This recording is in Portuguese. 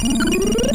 Música